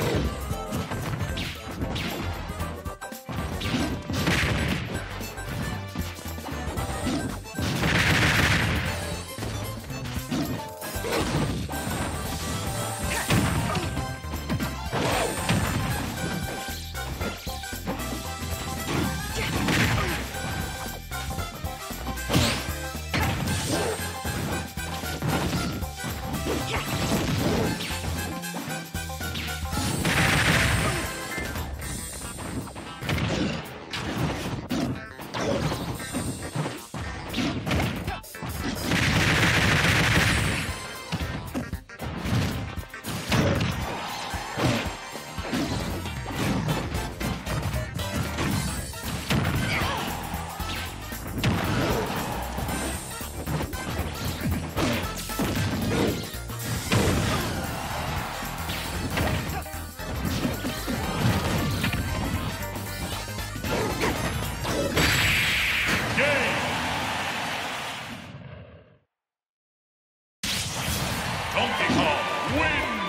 Boom. Donkey Kong wins.